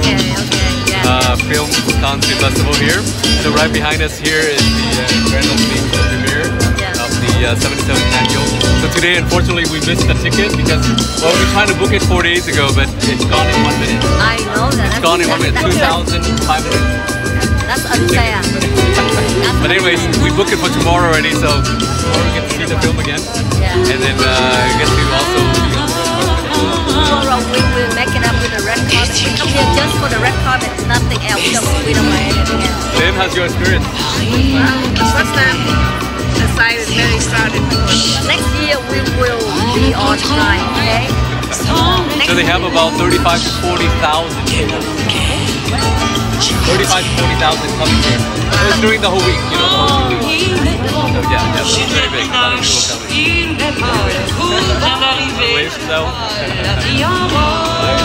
Cannes Film Festival here. So right behind us here is the uh, grand opening premiere Yeah. of the uh, 77th annual. So today, unfortunately, we missed the ticket because well, we trying to book it four days ago, but it's gone in one minute. I know that. It's gone in one minute. 2,500. That's unfair. That's But anyways, we booked it for tomorrow already, so tomorrow we get to see the film again, Yeah. and then uh, get to just for the red carpet, nothing else. We don't, we don't buy anything else. Tim, how's your experience? First time, excited, very excited. Next year we will be on time, okay? So they have about 35 to 40,000 people. 35 to 40,000 coming here. So it's during the whole week, you know. the whole week. So yeah, yeah, it's very big. A lot of people coming. Waves though.